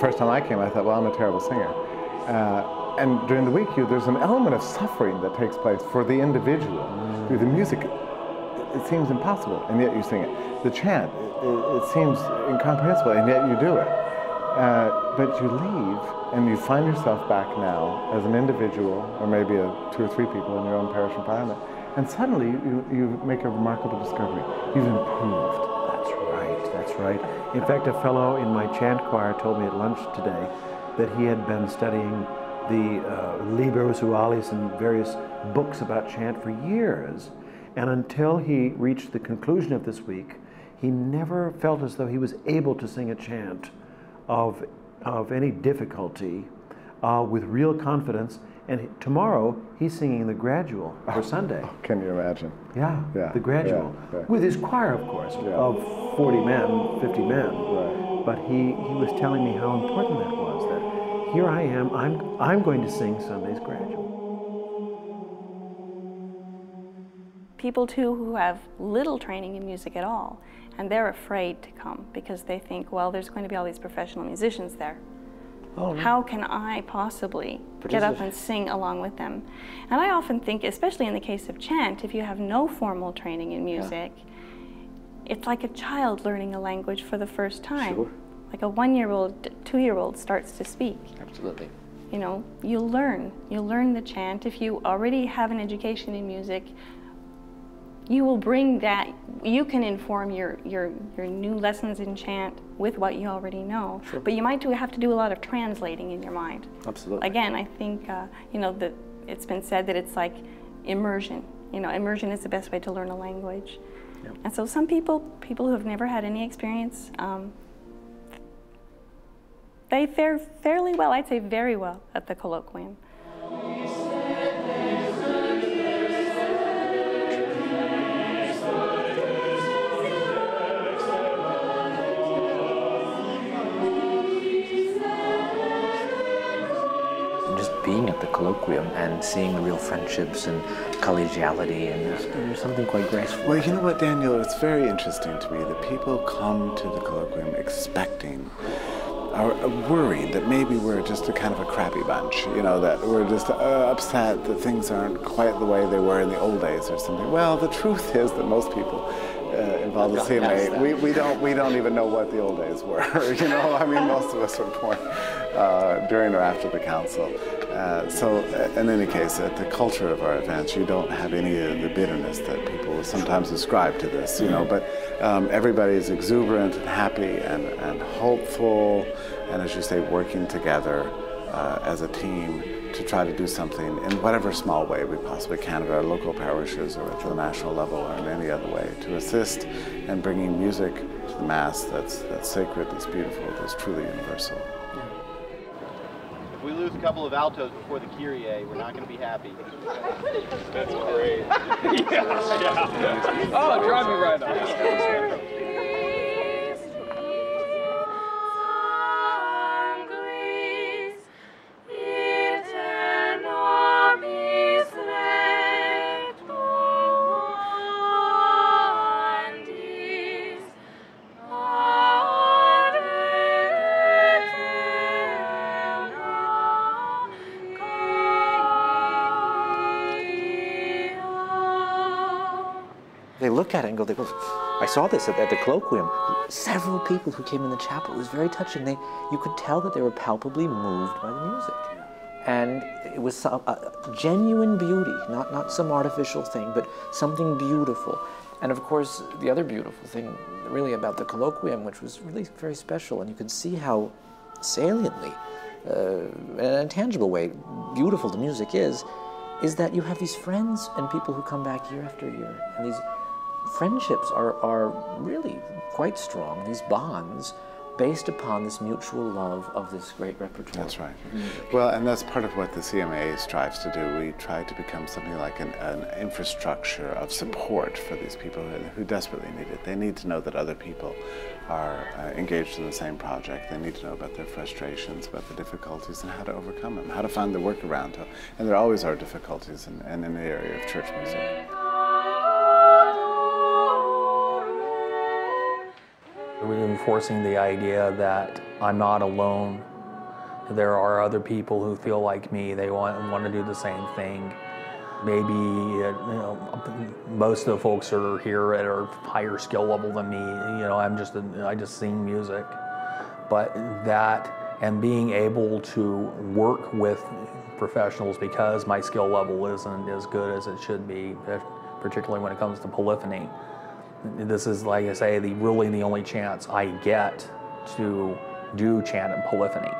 first time I came, I thought, well, I'm a terrible singer. Uh, and during the week, you, there's an element of suffering that takes place for the individual mm. the music. It, it, seems impossible, and yet you sing it. The chant, it, it seems incomprehensible, and yet you do it. Uh, but you leave, and you find yourself back now as an individual, or maybe a, two or three people in your own parish environment, and suddenly you, you make a remarkable discovery. You've improved. Right. In fact, a fellow in my chant choir told me at lunch today that he had been studying the uh, Liber Usualis and various books about chant for years. And until he reached the conclusion of this week, he never felt as though he was able to sing a chant of, of any difficulty uh, with real confidence and tomorrow he's singing the gradual for Sunday. Oh, can you imagine? Yeah, yeah the gradual yeah, yeah. with his choir, of course, of 40 men, 50 men. Right. But he, he was telling me how important that was. That here I am, I'm I'm going to sing Sunday's gradual. People too who have little training in music at all, and they're afraid to come because they think, well, there's going to be all these professional musicians there. Oh, How can I possibly get up and sing along with them? And I often think, especially in the case of chant, if you have no formal training in music, yeah. it's like a child learning a language for the first time. Sure. Like a one-year-old, two-year-old starts to speak. Absolutely. You know, you learn. You learn the chant. If you already have an education in music, you will bring that, you can inform your, your, your new lessons in chant with what you already know. Sure. But you might do, have to do a lot of translating in your mind. Absolutely. Again, I think, uh, you know, that it's been said that it's like immersion. You know, immersion is the best way to learn a language. Yep. And so some people, people who have never had any experience, um, they fare fairly well, I'd say very well, at the colloquium. Being at the colloquium and seeing real friendships and collegiality, and there's, there's, something quite graceful. Well, you know what, Daniel? It's very interesting to me that people come to the colloquium expecting are worried that maybe we're just a kind of a crappy bunch, you know, that we're just uh, upset that things aren't quite the way they were in the old days or something. Well, the truth is that most people uh, involved in CMA, we, we don't we don't even know what the old days were. you know, I mean, most of us were born uh, during or after the council. Uh, so, uh, in any case, at the culture of our events, you don't have any of the bitterness that people sometimes ascribe to this, you know. But um, everybody is exuberant and happy and, and hopeful, and as you say, working together uh, as a team to try to do something in whatever small way we possibly can at our local parishes or at the national level or in any other way to assist in bringing music to the Mass that's, that's sacred, that's beautiful, that's truly universal. If we lose a couple of altos before the Kyrie, we're not going to be happy. That's great. yeah, yeah. Oh, drive look at it and go, they go, I saw this at, at, the colloquium. Several people who came in the chapel, it was very touching. They, you could tell that they were palpably moved by the music. And it was a, a genuine beauty, not, not some artificial thing, but something beautiful. And of course, the other beautiful thing really about the colloquium, which was really very special, and you could see how saliently, uh, in an intangible way, beautiful the music is, is that you have these friends and people who come back year after year, and these friendships are, are really quite strong, these bonds based upon this mutual love of this great repertoire. That's right. Well, and that's part of what the CMA strives to do. We try to become something like an, an infrastructure of support for these people who, who, desperately need it. They need to know that other people are uh, engaged in the same project. They need to know about their frustrations, about the difficulties, and how to overcome them, how to find the workaround. And there always are difficulties in, in, in the area of church music. Reinforcing the idea that I'm not alone there are other people who feel like me. They want want to do the same thing. Maybe you know, most of the folks that are here at a higher skill level than me. You know, I'm just a, I just sing music, but that and being able to work with professionals because my skill level isn't as good as it should be, particularly when it comes to polyphony. This is, like I say, the really the only chance I get to do chant and polyphony.